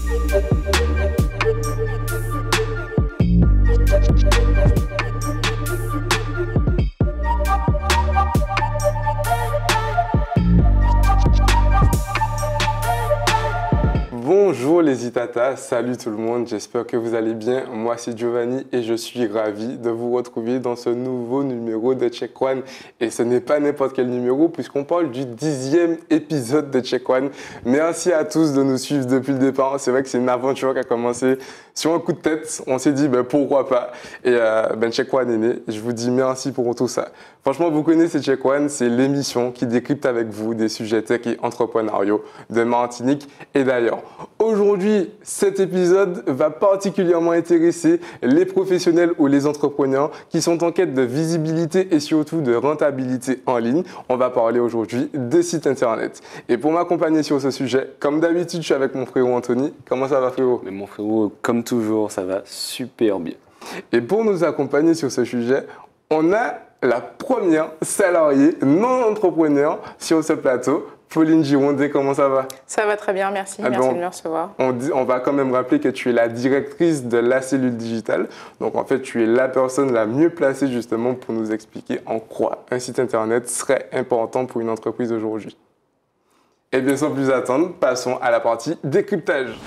Thank you. Bonjour les Itata, salut tout le monde, j'espère que vous allez bien. Moi c'est Giovanni et je suis ravi de vous retrouver dans ce nouveau numéro de Check One. Et ce n'est pas n'importe quel numéro puisqu'on parle du dixième épisode de Check One. Merci à tous de nous suivre depuis le départ. C'est vrai que c'est une aventure qui a commencé sur un coup de tête. On s'est dit ben, pourquoi pas? Et euh, ben, Check One est né. Je vous dis merci pour tout ça. Franchement, vous connaissez Check One, c'est l'émission qui décrypte avec vous des sujets tech et entrepreneuriaux de Martinique et d'ailleurs. Aujourd'hui, cet épisode va particulièrement intéresser les professionnels ou les entrepreneurs qui sont en quête de visibilité et surtout de rentabilité en ligne. On va parler aujourd'hui des sites internet. Et pour m'accompagner sur ce sujet, comme d'habitude, je suis avec mon frérot Anthony. Comment ça va frérot? Mais Mon frérot, comme toujours, ça va super bien. Et pour nous accompagner sur ce sujet, on a la première salariée non entrepreneur sur ce plateau. Pauline Girondé, comment ça va? Ça va très bien, merci. Ah merci bon, de me recevoir. on, dit- on va quand même rappeler que tu es la directrice de la cellule digitale. Donc en fait, tu es la personne la mieux placée justement pour nous expliquer en quoi un site internet serait important pour une entreprise aujourd'hui. Et bien sans plus attendre, passons à la partie décryptage.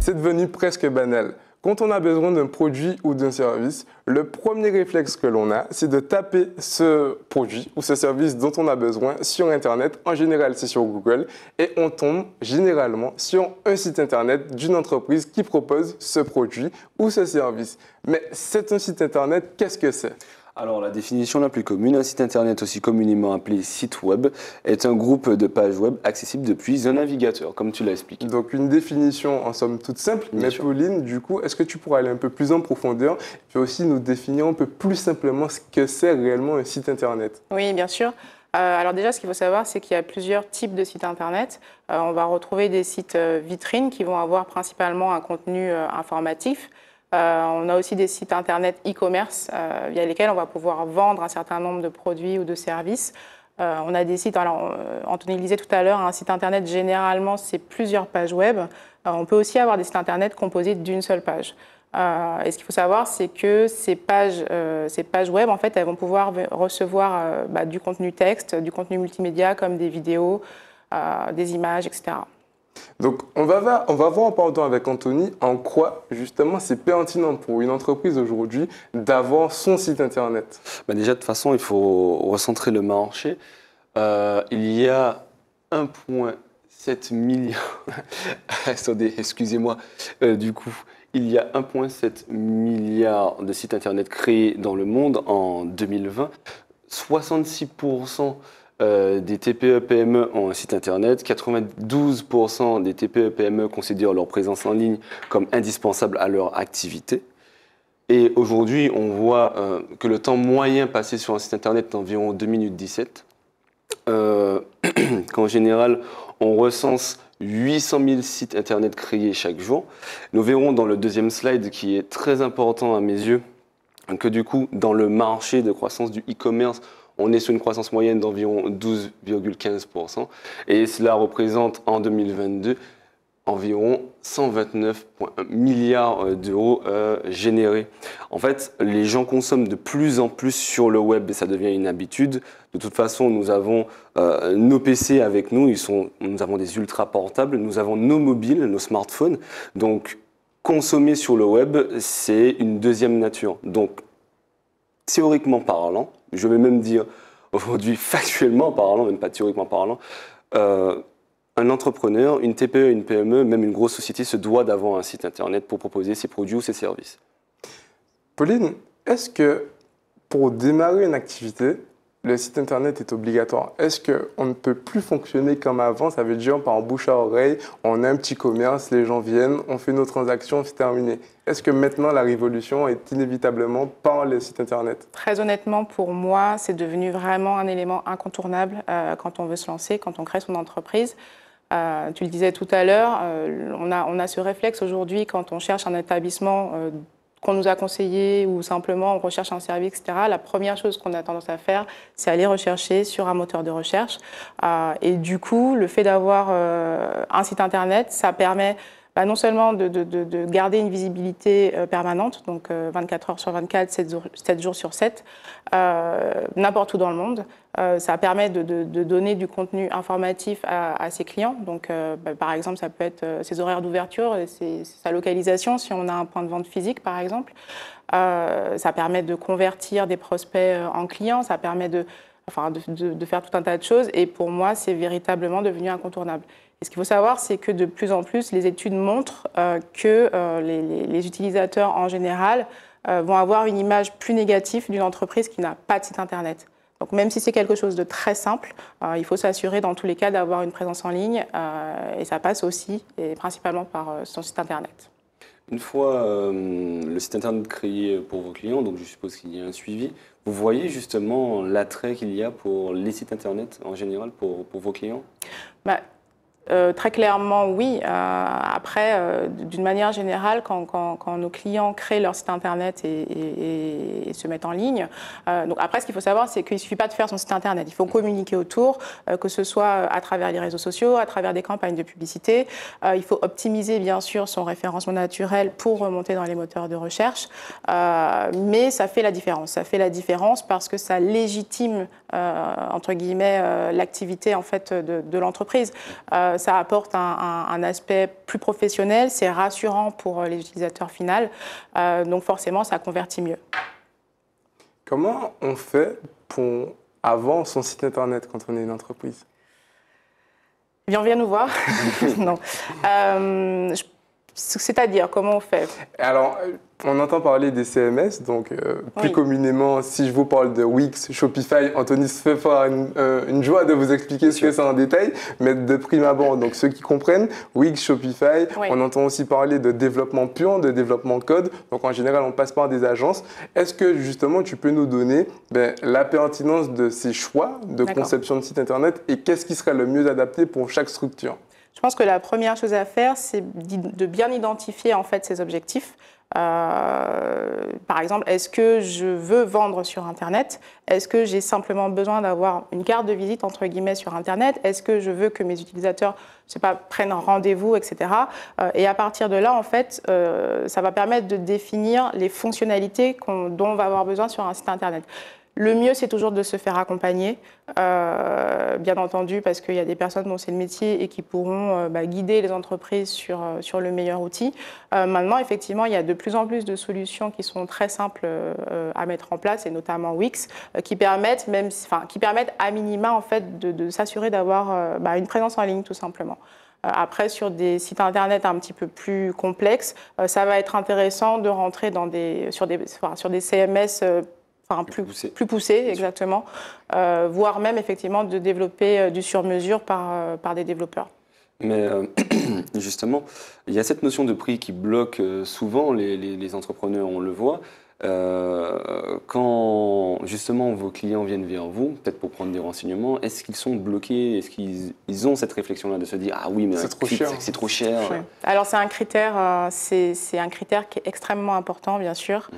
C'est devenu presque banal. Quand on a besoin d'un produit ou d'un service, le premier réflexe que l'on a, c'est de taper ce produit ou ce service dont on a besoin sur Internet. En général, c'est sur Google. Et on tombe généralement sur un site Internet d'une entreprise qui propose ce produit ou ce service. Mais c'est un site Internet, qu'est-ce que c'est? Alors, la définition la plus commune, un site internet aussi communément appelé site web, est un groupe de pages web accessibles depuis un navigateur, comme tu l'as expliqué. Donc une définition en somme toute simple, Bien mais sûr. Pauline, du coup, est-ce que tu pourrais aller un peu plus en profondeur et aussi nous définir un peu plus simplement ce que c'est réellement un site Internet? Oui, bien sûr. Euh, alors déjà, ce qu'il faut savoir, c'est qu'il y a plusieurs types de sites Internet. Euh, on va retrouver des sites euh, vitrines qui vont avoir principalement un contenu euh, informatif. Euh, on a aussi des sites Internet e-commerce euh, via lesquels on va pouvoir vendre un certain nombre de produits ou de services. Euh, on a des sites, alors Anthony le disait tout à l'heure, un site Internet, généralement, c'est plusieurs pages web. On peut aussi avoir des sites Internet composés d'une seule page. Euh, et ce qu'il faut savoir, c'est que ces pages, euh, ces pages web, en fait, elles vont pouvoir recevoir bah, du contenu texte, du contenu multimédia comme des vidéos, des images, etc. Donc on va, voir, on va en parlant avec Anthony en quoi justement c'est pertinent pour une entreprise aujourd'hui d'avoir son site Internet. Bah, déjà, de toute façon, il faut recentrer le marché. Euh, il y a 1,7 milliard. Excusez-moi. Euh, du coup, il y a 1,7 milliard de sites internet créés dans le monde en 2020. 66% euh, des TPE-PME ont un site internet. 92% des TPE-PME considèrent leur présence en ligne comme indispensable à leur activité. Et aujourd'hui, on voit euh, que le temps moyen passé sur un site internet est environ 2 minutes 17. Euh, Qu'en général, on recense 800 000 sites internet créés chaque jour. Nous verrons dans le deuxième slide, qui est très important à mes yeux, que du coup, dans le marché de croissance du e-commerce, on est sur une croissance moyenne d'environ 12,15%. Et cela représente en 2022 environ 129,1 milliards euh, d'euros euh, générés. En fait, les gens consomment de plus en plus sur le web et ça devient une habitude. De toute façon, nous avons euh, nos PC avec nous, nous avons des ultra portables, nous avons nos mobiles, nos smartphones. Donc, consommer sur le web, c'est une deuxième nature. Théoriquement parlant, je vais même dire aujourd'hui factuellement parlant, même pas théoriquement parlant, euh, un entrepreneur, une TPE, une PME, même une grosse société se doit d'avoir un site internet pour proposer ses produits ou ses services. Pauline, est-ce que pour démarrer une activité, le site internet est obligatoire Est-ce qu'on ne peut plus fonctionner comme avant? Ça veut dire par bouche à oreille, on a un petit commerce, les gens viennent, on fait nos transactions, c'est terminé. Est-ce que maintenant la révolution est inévitablement par le site internet? Très honnêtement, pour moi, c'est devenu vraiment un élément incontournable euh, quand on veut se lancer, quand on crée son entreprise. Euh, tu le disais tout à l'heure, euh, on, a, ce réflexe aujourd'hui quand on cherche un établissement qu'on nous a conseillé ou simplement on recherche un service, etc., la première chose qu'on a tendance à faire, c'est aller rechercher sur un moteur de recherche. Euh, et du coup, le fait d'avoir euh, un site internet, ça permet bah, non seulement de, garder une visibilité euh, permanente, donc 24 heures sur 24, 7 jours, sur 7, n'importe où dans le monde. ça permet de, donner du contenu informatif à, ses clients. Donc, bah, par exemple, ça peut être ses horaires d'ouverture, sa localisation, si on a un point de vente physique, par exemple. ça permet de convertir des prospects en clients, ça permet de, faire tout un tas de choses. Et pour moi, c'est véritablement devenu incontournable. Et ce qu'il faut savoir, c'est que de plus en plus, les études montrent euh, que euh, les, utilisateurs en général euh, vont avoir une image plus négative d'une entreprise qui n'a pas de site Internet. Donc même si c'est quelque chose de très simple, il faut s'assurer dans tous les cas d'avoir une présence en ligne et ça passe aussi et principalement par son site Internet. Une fois le site Internet créé pour vos clients, donc je suppose qu'il y a un suivi, vous voyez justement l'attrait qu'il y a pour les sites Internet en général pour, pour vos clients? Bah, euh, très clairement, oui. Euh, après, euh, d'une manière générale, quand, nos clients créent leur site internet et, se mettent en ligne, donc après, ce qu'il faut savoir, c'est qu'il ne suffit pas de faire son site internet. Il faut communiquer autour, que ce soit à travers les réseaux sociaux, à travers des campagnes de publicité. il faut optimiser, bien sûr, son référencement naturel pour remonter dans les moteurs de recherche. mais ça fait la différence. Ça fait la différence parce que ça légitime, entre guillemets, l'activité en fait de, de l'entreprise ça apporte un, aspect plus professionnel, c'est rassurant pour euh, les utilisateurs finaux, euh, donc forcément ça convertit mieux. Comment on fait pour avoir son site internet quand on est une entreprise? Bien, on vient nous voir. non. Euh, c'est-à-dire, comment on fait? Alors, on entend parler des CMS, donc euh, plus communément, si je vous parle de Wix, Shopify, Anthony se fait une, euh, une, joie de vous expliquer ce que c'est en détail, mais de prime abord, donc ceux qui comprennent, Wix, Shopify, on entend aussi parler de développement pur, de développement code, donc en général on passe par des agences. Est-ce que justement tu peux nous donner ben, la pertinence de ces choix de conception de site internet et qu'est-ce qui serait le mieux adapté pour chaque structure? Je pense que la première chose à faire, c'est de bien identifier en fait ses objectifs. Euh, par exemple, est-ce que je veux vendre sur Internet? Est-ce que j'ai simplement besoin d'avoir une carte de visite entre guillemets sur Internet? Est-ce que je veux que mes utilisateurs, je sais pas, prennent rendez-vous, etc. Euh, et à partir de là, en fait, euh, ça va permettre de définir les fonctionnalités dont on va avoir besoin sur un site Internet. Le mieux, c'est toujours de se faire accompagner, euh, bien entendu, parce qu'il y a des personnes dont c'est le métier et qui pourront euh, bah, guider les entreprises sur, euh, le meilleur outil. maintenant, effectivement, il y a de plus en plus de solutions qui sont très simples à mettre en place, et notamment Wix, qui permettent, même, qui à minima en fait, de, s'assurer d'avoir bah, une présence en ligne, tout simplement. Après, sur des sites internet un petit peu plus complexes, ça va être intéressant de rentrer sur des CMS enfin plus, plus poussé, exactement, euh, voire même effectivement de développer euh, du sur-mesure par, euh, par des développeurs. Mais justement, il y a cette notion de prix qui bloque souvent les, les, entrepreneurs, on le voit. Quand justement vos clients viennent vers vous, peut-être pour prendre des renseignements, est-ce qu'ils sont bloqués? Est-ce qu'ils ils ont cette réflexion-là de se dire ah oui mais c'est trop cher C'est trop cher. Alors c'est un critère, c'est un critère qui est extrêmement important bien sûr.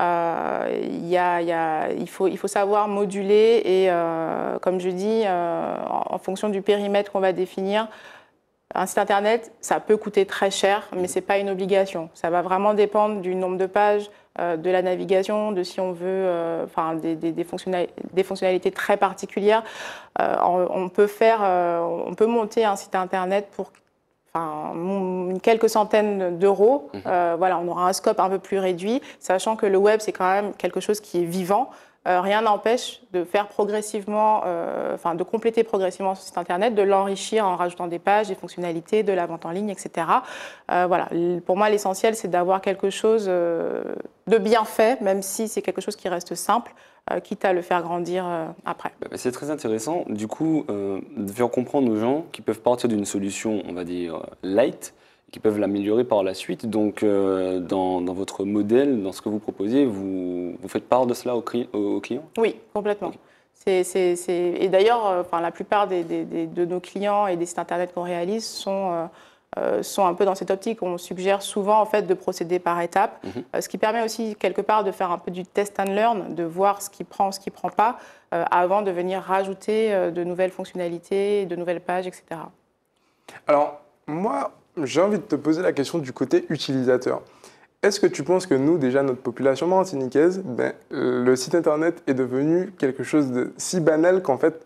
Euh, y a, il, faut, il faut savoir moduler et, euh, comme je dis, euh, en, fonction du périmètre qu'on va définir, un site internet, ça peut coûter très cher, mais ce n'est pas une obligation. Ça va vraiment dépendre du nombre de pages, de la navigation, de si on veut enfin, des, des, fonctionnalités, des, fonctionnalités, très particulières. on, peut faire, on peut monter un site internet pour enfin, quelques centaines d'euros. Mhm. Euh, voilà, on aura un scope un peu plus réduit, sachant que le web, c'est quand même quelque chose qui est vivant. Euh, rien n'empêche de faire progressivement, euh, de compléter progressivement ce site internet, de l'enrichir en rajoutant des pages, des fonctionnalités, de la vente en ligne, etc. voilà, pour moi l'essentiel c'est d'avoir quelque chose de bien fait, même si c'est quelque chose qui reste simple, euh, quitte à le faire grandir euh, après. Bah, c'est très intéressant. Du coup, euh, de faire comprendre aux gens qui peuvent partir d'une solution, on va dire, light, qui peuvent l'améliorer par la suite. Donc, dans, votre modèle, dans ce que vous proposez, vous, vous faites part de cela aux, clients Oui, complètement. Et d'ailleurs, enfin, la plupart des, de nos clients et des sites internet qu'on réalise sont sont un peu dans cette optique. On suggère souvent en fait de procéder par étapes, Mhm. ce qui permet aussi quelque part de faire un peu du test and learn, de voir ce qui prend, ce qui prend pas, avant de venir rajouter de nouvelles fonctionnalités, de nouvelles pages, etc. Alors, moi, j'ai envie de te poser la question du côté utilisateur. Est-ce que tu penses que nous, déjà, notre population martiniquaise, ben, le site internet est devenu quelque chose de si banal qu'en fait,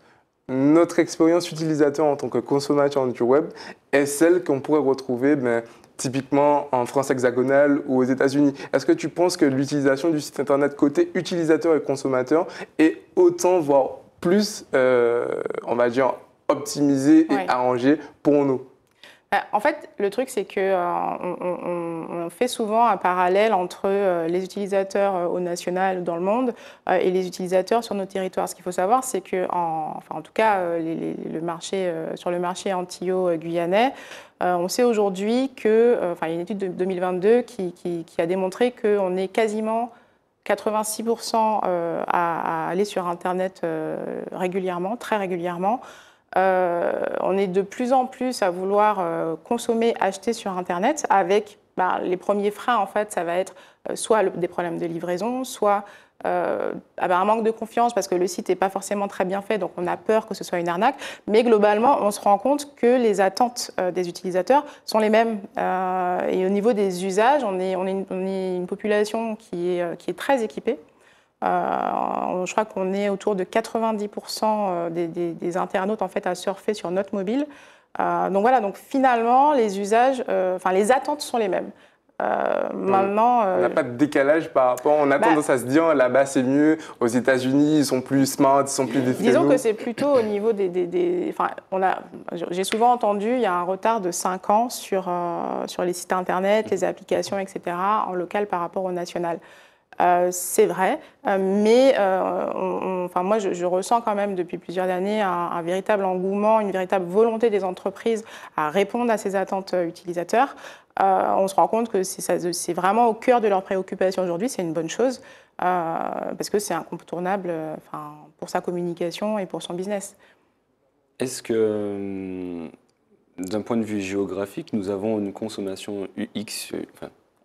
notre expérience utilisateur en tant que consommateur du web est celle qu'on pourrait retrouver ben, typiquement en France hexagonale ou aux États-Unis? Est-ce que tu penses que l'utilisation du site internet côté utilisateur et consommateur est autant, voire plus, euh, on va dire, optimisée et Ouais. arrangée pour nous? En fait, le truc, c'est que euh, on, fait souvent un parallèle entre euh, les utilisateurs euh, au national ou dans le monde euh, et les utilisateurs sur nos territoires. Ce qu'il faut savoir, c'est que, en, enfin, en tout cas, euh, les- les- le marché, euh, sur le marché euh, on sait aujourd'hui que, euh, il y a une étude de 2022 qui, a démontré qu'on est quasiment 86% euh, à, aller sur Internet euh, régulièrement, très régulièrement. Euh, on est de plus en plus à vouloir euh, consommer, acheter sur Internet avec bah, les premiers freins, en fait, ça va être euh, soit des problèmes de livraison, soit ah bah, un manque de confiance parce que le site n'est pas forcément très bien fait, donc on a peur que ce soit une arnaque. Mais globalement, on se rend compte que les attentes des utilisateurs sont les mêmes. Et au niveau des usages, on est, on est, une, population qui est très équipée. Euh, je crois qu'on est autour de 90% des, des- des internautes en fait à surfer sur notre mobile. Euh, donc voilà, donc finalement les usages, euh, enfin les attentes sont les mêmes. Euh, maintenant, On n'a euh, pas de décalage par rapport. On a bah- tendance à se dire là-bas c'est mieux. Aux États-Unis, ils sont plus smart, ils sont plus définis. Disons que c'est plutôt au niveau des. des- des- enfin, on a, j'ai souvent entendu, il y a un retard de 5 ans sur, euh, sur les sites internet, les applications, etc., en local par rapport au national. Euh, c'est vrai, euh, mais euh, enfin, moi je, ressens quand même depuis plusieurs années un, véritable engouement, une véritable volonté des entreprises à répondre à ces attentes utilisateurs. On se rend compte que c'est vraiment au cœur de leurs préoccupations aujourd'hui, c'est une bonne chose, parce que c'est incontournable enfin, pour sa communication et pour son business. Est-ce que, euh, d'un point de vue géographique, nous avons une consommation UX,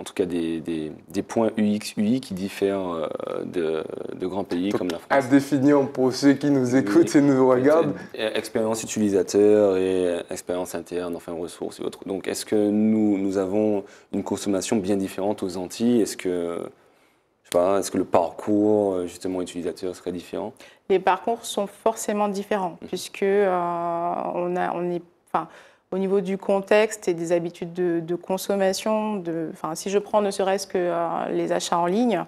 en tout cas des, des- des points UX, UI qui diffèrent euh, de, de grands pays comme la à France définir pour ceux qui nous écoutent et nous regardent. Euh, Expérience utilisateur et euh, expérience interne, enfin ressources et autres. Donc, est-ce que nous, nous avons une consommation bien différente aux Antilles? Est-ce que, je sais pas, est-ce que le parcours justement utilisateur serait différent? Les parcours sont forcément différents, puisque euh, on, a, on est, enfin, au niveau du contexte et des habitudes de, de consommation, de, enfin, si je prends ne serait-ce que euh, les achats en ligne,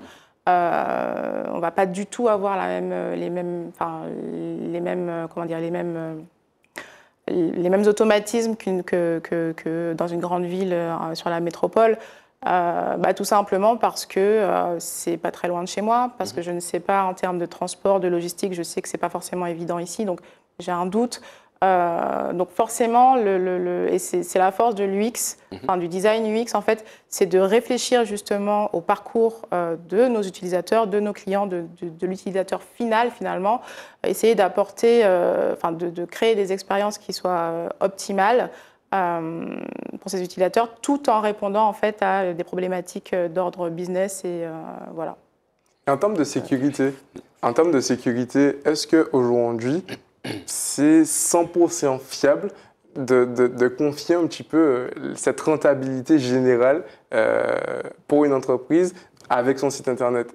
euh, on va pas du tout avoir la même, les mêmes, enfin, les mêmes, euh, comment dire, les mêmes, euh, les mêmes automatismes que, que- que dans une grande ville euh, sur la métropole. Euh, bah, tout simplement parce que euh, c'est pas très loin de chez moi, parce que je ne sais pas en termes de transport, de logistique, je sais que c'est pas forcément évident ici, donc j'ai un doute. Euh, donc forcément, le, le- le- et c'est la force de l'UX, enfin du design UX en fait, c'est de réfléchir justement au parcours euh, de nos utilisateurs, de nos clients, de, de- de l'utilisateur final finalement, essayer d'apporter, euh, enfin de, de créer des expériences qui soient euh, optimales pour ces utilisateurs, tout en répondant en fait à des problématiques d'ordre business et euh, voilà. Et en termes de sécurité, en termes de sécurité, est-ce qu'aujourd'hui, c'est 100% fiable de, de- de confier un petit peu euh, cette rentabilité générale euh, pour une entreprise avec son site internet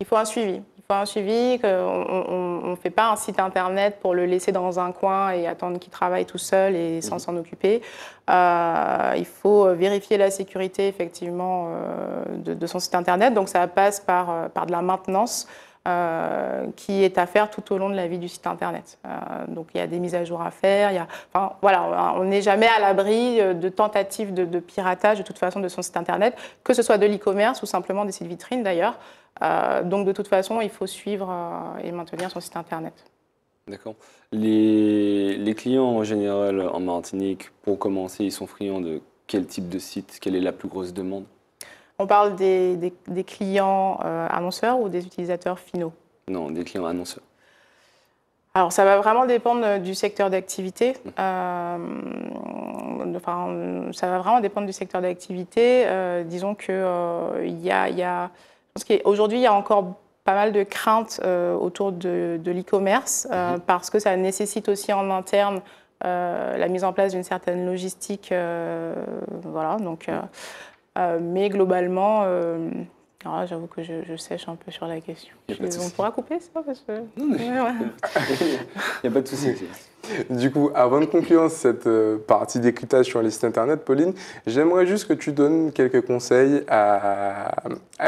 Il faut un suivi. Il faut un suivi. On ne fait pas un site internet pour le laisser dans un coin et attendre qu'il travaille tout seul et sans s'en occuper. Euh, il faut vérifier la sécurité effectivement de, de son site internet. Donc ça passe par, par de la maintenance. Euh, qui est à faire tout au long de la vie du site internet. Euh, donc il y a des mises à jour à faire. Il y a, enfin, voilà, on n'est jamais à l'abri euh, de tentatives de, piratage de toute façon de son site internet, que ce soit de l'e-commerce ou simplement des sites vitrines d'ailleurs. Donc de toute façon, il faut suivre et maintenir son site internet. D'accord. Les clients en général en Martinique, pour commencer, ils sont friands de quel type de site? Quelle est la plus grosse demande? On parle des, des- des clients euh, annonceurs ou des utilisateurs finaux? Non, des clients annonceurs. Alors, ça va vraiment dépendre du secteur d'activité. Euh, enfin, ça va vraiment dépendre du secteur d'activité. disons que il y a, a, qu'aujourd'hui, il y a encore pas mal de craintes autour de, de l'e-commerce mhm. parce que ça nécessite aussi en interne la mise en place d'une certaine logistique. voilà, donc, mais globalement, ah, j'avoue que je, sèche un peu sur la question. on pourra couper ça parce que... Il n'y a pas de souci. Du coup, avant de conclure cette euh, partie décryptage sur les sites internet, Pauline, j'aimerais juste que tu donnes quelques conseils à,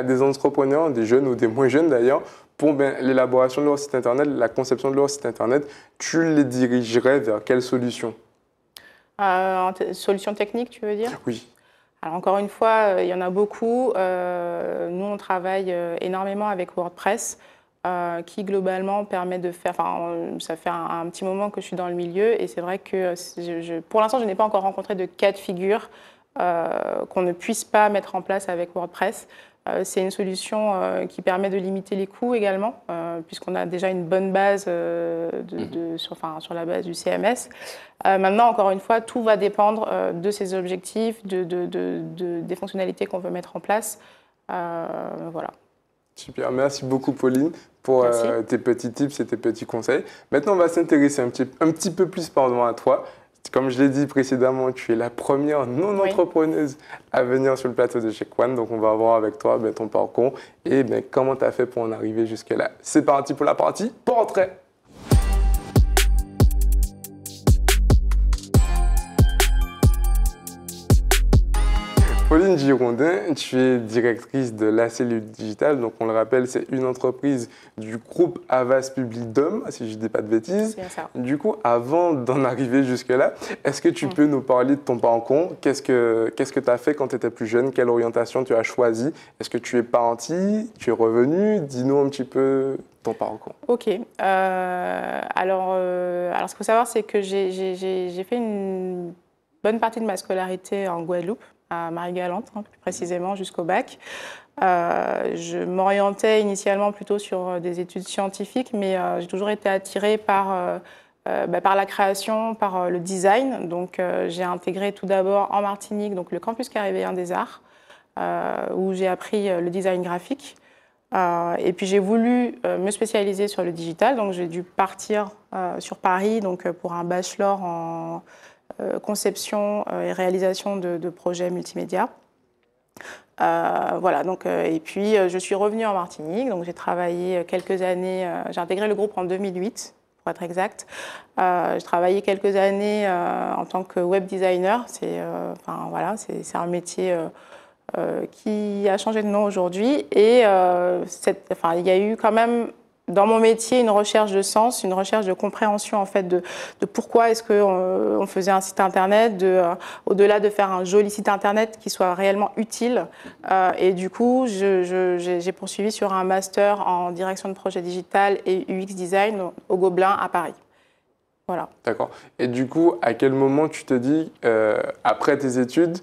des entrepreneurs, des jeunes ou des moins jeunes d'ailleurs, pour ben, l'élaboration de leur site internet, la conception de leur site internet. Tu les dirigerais vers quelle solution euh, Solution technique, tu veux dire? Oui. Alors encore une fois, euh, il y en a beaucoup. Euh, nous, on travaille euh, énormément avec WordPress, qui globalement permet de faire. Enfin, ça fait un, petit moment que je suis dans le milieu, et c'est vrai que pour l'instant, je n'ai pas encore rencontré de cas de figure qu'on ne puisse pas mettre en place avec WordPress. Euh, c'est une solution euh, qui permet de limiter les coûts également, euh, puisqu'on a déjà une bonne base mhm. sur, la base du CMS. maintenant, encore une fois, tout va dépendre de ses objectifs, des fonctionnalités qu'on veut mettre en place. voilà. Super, merci beaucoup Pauline pour tes petits tips et tes petits conseils. Maintenant, on va s'intéresser un petit, un petit peu plus pardon, à toi. Comme je l'ai dit précédemment, tu es la première non-entrepreneuse à venir sur le plateau de chez One. Donc, on va voir avec toi ben, ton parcours et ben, comment tu as fait pour en arriver jusque-là. C'est parti pour la partie portrait. Pauline Girondin, tu es directrice de la cellule digitale. Donc, on le rappelle, c'est une entreprise du groupe Avas Publidom, si je ne dis pas de bêtises. Ça. Du coup, avant d'en arriver jusque-là, est-ce que tu mm. peux nous parler de ton parcours? Qu'est-ce que tu as fait quand tu étais plus jeune? Quelle orientation tu as choisi Est-ce que tu es parti? Tu es revenu? Dis-nous un petit peu ton parcours. Ok. Euh, alors, euh, alors, ce qu'il faut savoir, c'est que j'ai fait une bonne partie de ma scolarité en Guadeloupe à Marie-Galante, hein, plus précisément, jusqu'au bac. Euh, je m'orientais initialement plutôt sur euh, des études scientifiques, mais euh, j'ai toujours été attirée par, bah, par la création, par le design. Donc j'ai intégré tout d'abord en Martinique donc, le campus caribéen des arts, où j'ai appris le design graphique. et puis j'ai voulu me spécialiser sur le digital, donc j'ai dû partir sur Paris donc, pour un bachelor en conception euh, et réalisation de, projets multimédia. Euh, voilà, donc, et puis je suis revenue en Martinique, donc j'ai travaillé quelques années, j'ai intégré le groupe en 2008, pour être exact. j'ai travaillé quelques années en tant que web designer, c'est enfin, voilà, un métier qui a changé de nom aujourd'hui, et enfin, il y a eu quand même dans mon métier une recherche de sens, une recherche de compréhension en fait de, pourquoi est-ce qu'on euh, on faisait un site internet, euh, au-delà de faire un joli site internet qui soit réellement utile. Euh, et du coup, j'ai poursuivi sur un master en direction de projet digital et UX design au Gobelin à Paris. Voilà. D'accord. Et du coup, à quel moment tu te dis, après tes études,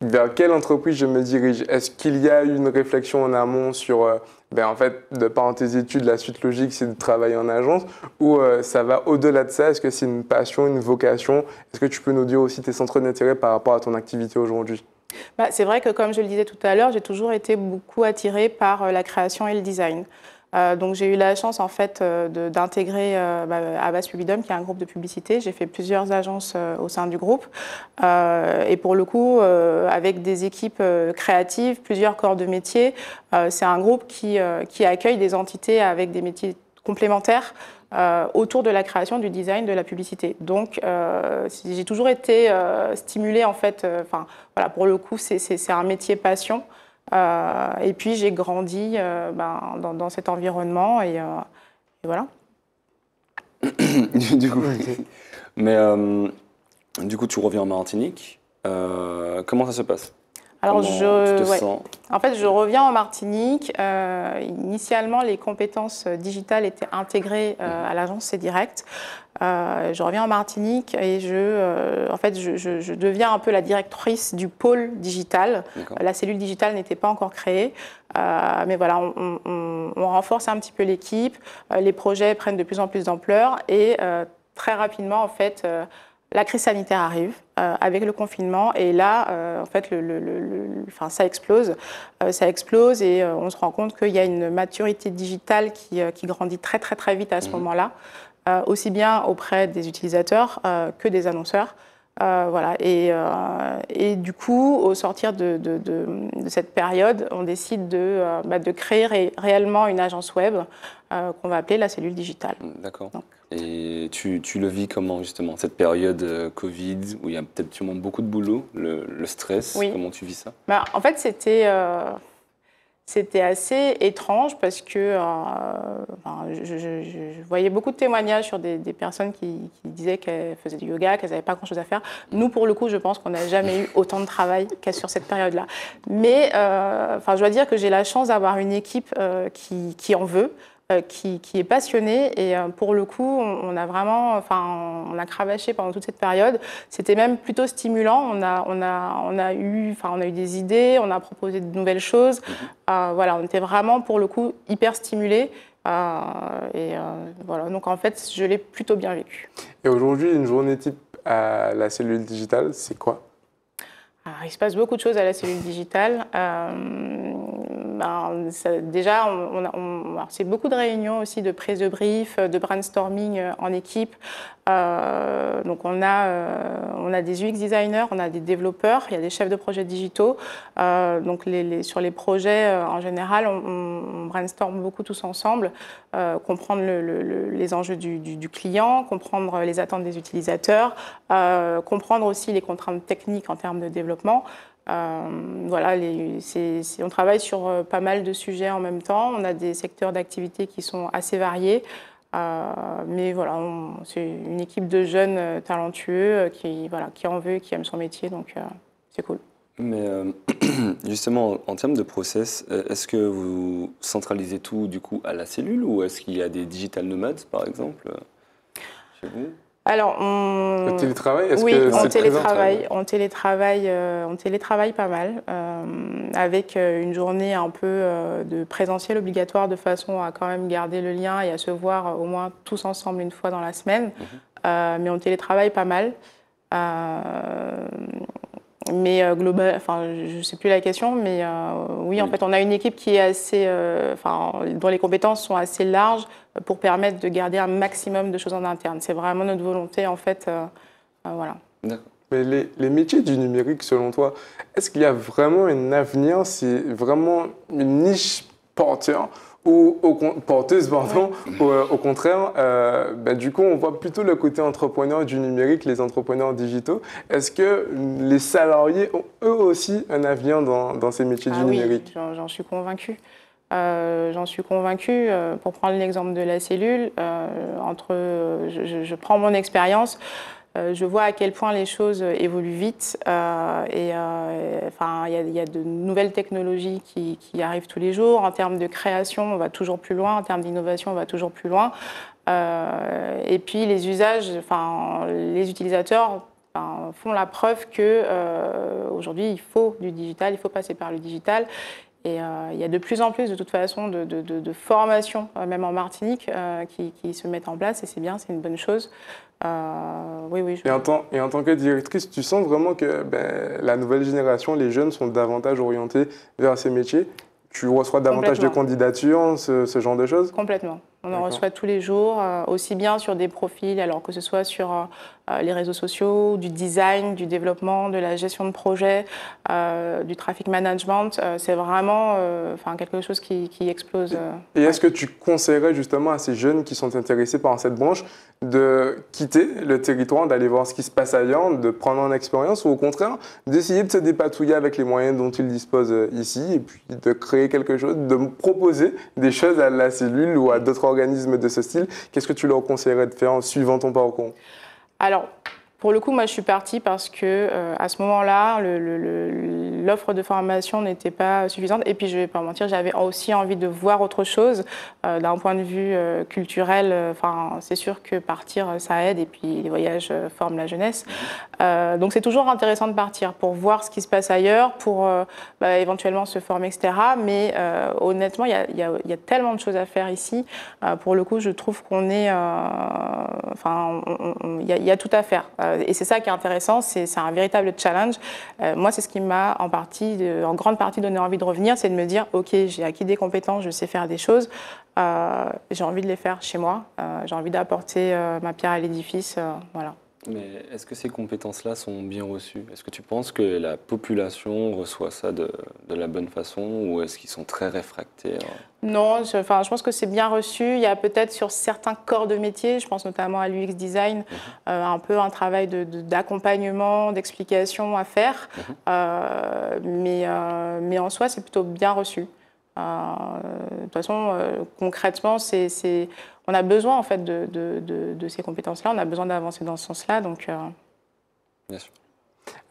vers quelle entreprise je me dirige? Est-ce qu'il y a une réflexion en amont sur, ben en fait, de par tes études, la suite logique, c'est de travailler en agence Ou euh, ça va au-delà de ça? Est-ce que c'est une passion, une vocation? Est-ce que tu peux nous dire aussi tes centres d'intérêt par rapport à ton activité aujourd'hui? Bah, C'est vrai que, comme je le disais tout à l'heure, j'ai toujours été beaucoup attirée par euh, la création et le design. Euh, donc j'ai eu la chance en fait euh, d'intégrer euh, bah, Avas Publidom, qui est un groupe de publicité. J'ai fait plusieurs agences au sein du groupe et pour le coup avec des équipes créatives, plusieurs corps de métier. C'est un groupe qui, qui accueille des entités avec des métiers complémentaires. autour de la création du design de la publicité. Donc, j'ai toujours été stimulée en fait. Enfin, voilà, pour le coup, c'est un métier passion. Euh, et puis j'ai grandi euh, ben, dans, cet environnement euh, et, voilà. du coup, mais du coup, tu reviens en Martinique. comment ça se passe? Alors, je, en fait, je reviens en Martinique. initialement, les compétences digitales étaient intégrées à l'agence C'est Direct. Euh, je reviens en Martinique et je, euh, en fait, je, deviens un peu la directrice du pôle digital. La cellule digitale n'était pas encore créée, euh, mais voilà, on, renforce un petit peu l'équipe. les projets prennent de plus en plus d'ampleur et très rapidement, en fait, la crise sanitaire arrive avec le confinement et là, en fait, le, enfin, ça explose. ça explose et on se rend compte qu'il y a une maturité digitale qui, qui, grandit très très très vite à ce mmh. moment-là, aussi bien auprès des utilisateurs que des annonceurs. Euh, voilà. Et, euh, et, du coup, au sortir de, de, de, cette période, on décide de, euh, bah, de créer réellement une agence web qu'on va appeler la cellule digitale. D'accord. Et tu, tu, le vis comment justement, cette période Covid, où il y a peut-être beaucoup de boulot, le, le stress, comment tu vis ça? Bah, En fait, c'était c'était assez étrange parce que euh, je, voyais beaucoup de témoignages sur des, personnes qui, disaient qu'elles faisaient du yoga, qu'elles n'avaient pas grand-chose à faire. Nous, pour le coup, je pense qu'on n'a jamais eu autant de travail qu'à sur cette période-là. Mais euh, enfin, je dois dire que j'ai la chance d'avoir une équipe euh, qui, qui, en veut. Euh, qui, est passionné et euh, pour le coup on, a vraiment enfin on a cravaché pendant toute cette période. C'était même plutôt stimulant. On a on a on a eu enfin on a eu des idées on a proposé de nouvelles choses. Mhm. euh, voilà on était vraiment pour le coup hyper stimulé et voilà. Donc en fait je l'ai plutôt bien vécu. Et aujourd'hui une journée type à la cellule digitale c'est quoi? Il se passe beaucoup de choses à la cellule digitale. Euh, ben, déjà, c'est beaucoup de réunions aussi, de prise de brief, de brainstorming euh, en équipe. Euh, donc on a, on a des UX designers, on a des développeurs, il y a des chefs de projets digitaux. donc sur les projets, en général, on, brainstorm beaucoup tous ensemble, comprendre les enjeux du, client, comprendre les attentes des utilisateurs, comprendre aussi les contraintes techniques en termes de développement. Euh, voilà, on travaille sur euh, pas mal de sujets en même temps. On a des secteurs d'activité qui sont assez variés. Euh, mais voilà, c'est une équipe de jeunes talentueux qui, voilà, qui en veut, qui aiment son métier, donc c'est cool. Mais justement, en termes de process, est-ce que vous centralisez tout du coup à la cellule ou est-ce qu'il y a des digital nomades par exemple chez vous? Alors, on... Le télétravail, est-ce oui, que on télétravaille, on télétravaille, euh, on télétravaille pas mal, euh, avec euh, une journée un peu de présentiel obligatoire, de façon à quand même garder le lien et à se voir au moins tous ensemble une fois dans la semaine. Mhm. mais on télétravaille pas mal. Mais global, enfin, je ne sais plus la question, mais euh, oui, en fait, on a une équipe qui est assez, enfin, dont les compétences sont assez larges pour permettre de garder un maximum de choses en interne. C'est vraiment notre volonté, en fait, voilà. Mais les, les, métiers du numérique, selon toi, est-ce qu'il y a vraiment un avenir C'est vraiment une niche porteur ou au, porteuse, pardon, euh, au, contraire, euh, ben, du coup, on voit plutôt le côté entrepreneur du numérique, les entrepreneurs digitaux. Est-ce que les salariés ont eux aussi un avenir dans, dans ces métiers ah du numérique? Oui, j'en suis convaincue. Euh, j'en suis convaincue. pour prendre l'exemple de la cellule, entre, je, prends mon expérience. Euh, je vois à quel point les choses évoluent vite euh, euh, il y, a de nouvelles technologies qui, arrivent tous les jours. En termes de création, on va toujours plus loin. En termes d'innovation, on va toujours plus loin. et puis les usages, les utilisateurs font la preuve que aujourd'hui il faut du digital, il faut passer par le digital. Et il y a de plus en plus, de toute façon, de, de, formations, même en Martinique, qui, qui, se mettent en place, et c'est bien, c'est une bonne chose. Euh, oui, oui. Et, en tant, et en tant que directrice, tu sens vraiment que ben, la nouvelle génération, les jeunes sont davantage orientés vers ces métiers? Tu reçois davantage de candidatures, ce, ce genre de choses? Complètement. On en reçoit tous les jours, euh, aussi bien sur des profils, alors que ce soit sur euh, euh, les réseaux sociaux, du design, du développement, de la gestion de projet, du traffic management. c'est vraiment enfin, quelque chose qui, explose. Et est-ce que tu conseillerais justement à ces jeunes qui sont intéressés par cette branche de quitter le territoire, d'aller voir ce qui se passe ailleurs, de prendre en expérience ou au contraire d'essayer de se dépatouiller avec les moyens dont ils disposent ici et puis de créer quelque chose, de proposer des choses à la cellule ou à d'autres organismes de ce style, qu'est-ce que tu leur conseillerais de faire en suivant ton parcours? Alors, pour le coup, moi, je suis partie parce que euh, à ce moment-là, l'offre de formation n'était pas suffisante. Et puis, je vais pas mentir, j'avais aussi envie de voir autre chose euh, d'un point de vue euh, culturel. Enfin, c'est sûr que partir, ça aide. Et puis, les voyages forment la jeunesse. donc, c'est toujours intéressant de partir pour voir ce qui se passe ailleurs, pour bah, éventuellement se former, etc. Mais honnêtement, il y, y, a tellement de choses à faire ici. pour le coup, je trouve qu'on est, enfin, il y, a tout à faire et c'est ça qui est intéressant, c'est un véritable challenge. moi, c'est ce qui m'a en partie, en grande partie donné envie de revenir, c'est de me dire, ok, j'ai acquis des compétences, je sais faire des choses, j'ai envie de les faire chez moi, j'ai envie d'apporter ma pierre à l'édifice, voilà. Mais est-ce que ces compétences-là sont bien reçues? Est-ce que tu penses que la population reçoit ça de, de la bonne façon ou est-ce qu'ils sont très réfractaires Non, je, enfin, je pense que c'est bien reçu. Il y a peut-être sur certains corps de métier, je pense notamment à l'UX design, mhm. euh, un peu un travail d'accompagnement, de, d'explication à faire. Mhm. euh, mais, euh, mais en soi, c'est plutôt bien reçu. Euh, de toute façon, concrètement, c'est on a besoin en fait de, de, ces compétences-là, on a besoin d'avancer dans ce sens-là. Donc, euh, Bien sûr.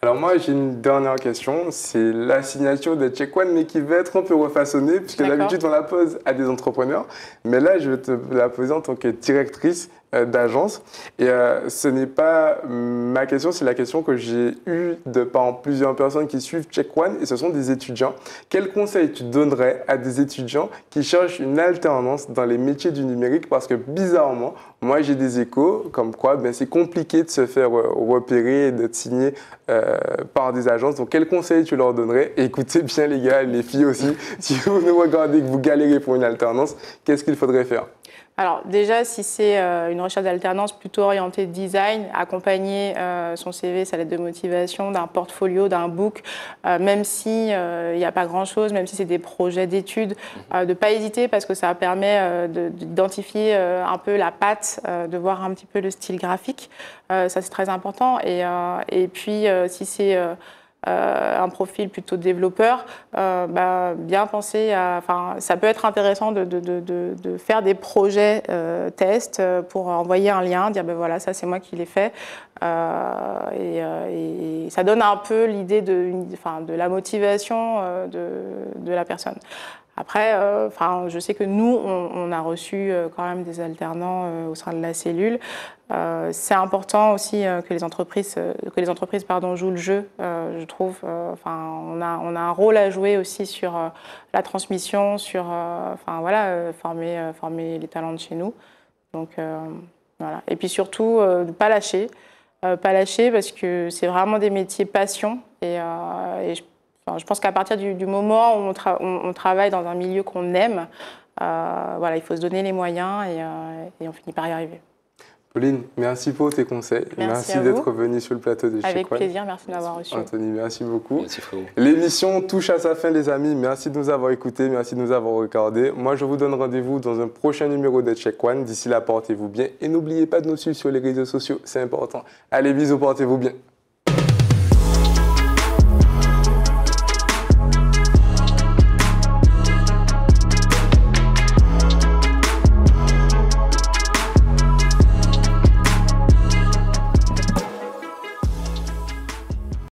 Alors moi j'ai une dernière question, c'est la signature de Check One mais qui va être un peu refaçonnée puisque d'habitude on la pose à des entrepreneurs, mais là je vais te la poser en tant que directrice euh, d'agence. Et euh, ce n'est pas ma question, c'est la question que j'ai eue de par plusieurs personnes qui suivent Check One et ce sont des étudiants. Quel conseil tu donnerais à des étudiants qui cherchent une alternance dans les métiers du numérique? Parce que bizarrement, moi j'ai des échos comme quoi ben, c'est compliqué de se faire euh, repérer et d'être signé par des agences. Donc quel conseil tu leur donnerais? Écoutez bien les gars, les filles aussi, si vous nous regardez que vous galérez pour une alternance, qu'est-ce qu'il faudrait faire? Alors déjà, si c'est euh, une recherche d'alternance plutôt orientée design, accompagner euh, son CV, sa lettre de motivation, d'un portfolio, d'un book, euh, même s'il n'y a pas grand-chose, même si c'est des projets d'études, de ne pas hésiter parce que ça permet d'identifier un peu la patte, de voir un petit peu le style graphique. ça, c'est très important. Et, et puis, si c'est un profil plutôt développeur, euh, bah, bien penser à. Enfin, ça peut être intéressant de, de, de, de faire des projets euh, tests euh, pour envoyer un lien, dire ben voilà, ça c'est moi qui l'ai fait. Et, et, ça donne un peu l'idée de, de la motivation de, la personne. Après, euh, enfin, je sais que nous, on, a reçu euh, quand même des alternants euh, au sein de la cellule. c'est important aussi que les entreprises, que les entreprises pardon, jouent le jeu, je trouve. Enfin, on, a, on a un rôle à jouer aussi sur la transmission, sur enfin, voilà, former, former les talents de chez nous. Donc, voilà. Et puis surtout, ne pas lâcher. pas lâcher parce que c'est vraiment des métiers passion et, je pense qu'à partir du, moment où on, travaille dans un milieu qu'on aime, euh, voilà, il faut se donner les moyens euh, et, on finit par y arriver. Pauline, merci pour tes conseils. Merci, d'être venue sur le plateau de Avec plaisir, merci de m'avoir reçu. Anthony, merci beaucoup. L'émission touche à sa fin, les amis. Merci de nous avoir écoutés, merci de nous avoir regardés. Moi, je vous donne rendez-vous dans un prochain numéro de Check One. D'ici là, portez-vous bien et n'oubliez pas de nous suivre sur les réseaux sociaux, c'est important. Allez, bisous, portez-vous bien.